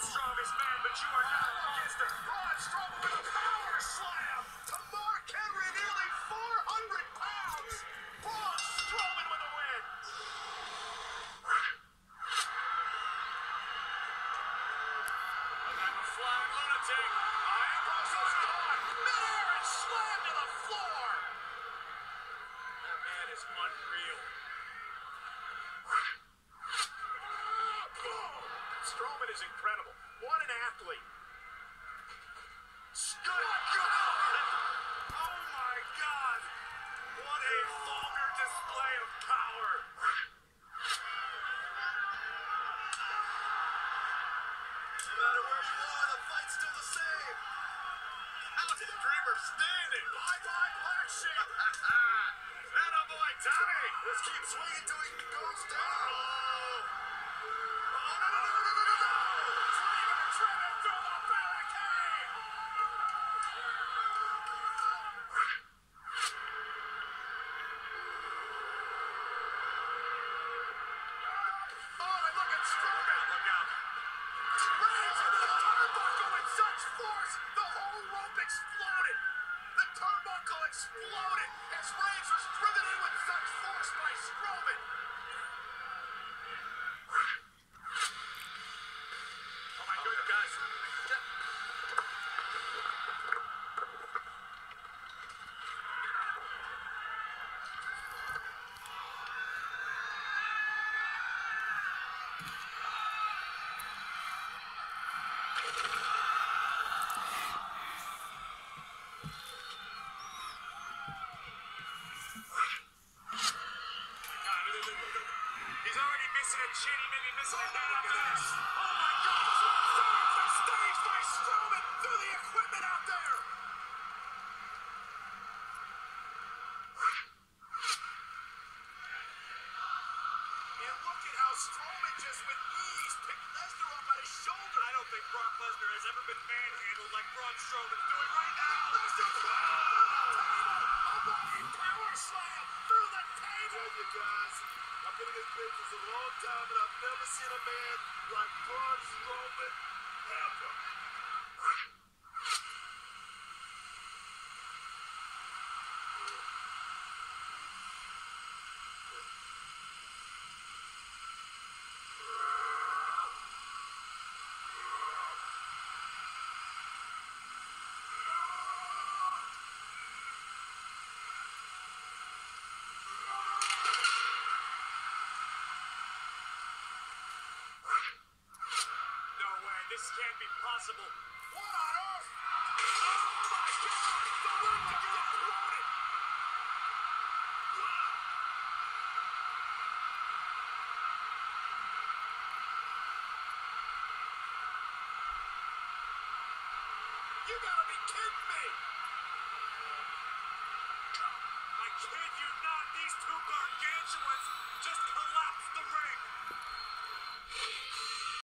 strongest man, but you are not against a broad strong, with a power slam. Is incredible. What an athlete. Good God! Oh my God! What a vulgar display of power! No matter where you are, the fight's still the same. How's the dreamer standing? Bye bye, Black Sheep! and a boy, Tommy! Let's keep swinging till he goes down. Oh, no, no, no, no! Dreamer driven through the barricade! Oh, and look at Strowman! Look out! Reigns into the turnbuckle with such force, the whole rope exploded! The turnbuckle exploded as Reigns was driven in with such force by Strowman! Oh my goodness, guys. God, He's already missing a chin. He may be missing a head after this. Oh my God! Surge the stage by Strowman through the equipment out there. And look at how How Strowman just with ease picked Lesnar Brock Lesnar has ever been manhandled like Braun Strowman's doing right now. I've never seen a man like Braun Strowman ever. can't be possible. What on earth? Oh my god! The room just exploded! You gotta be kidding me! I kid you not, these two gargantuans just collapsed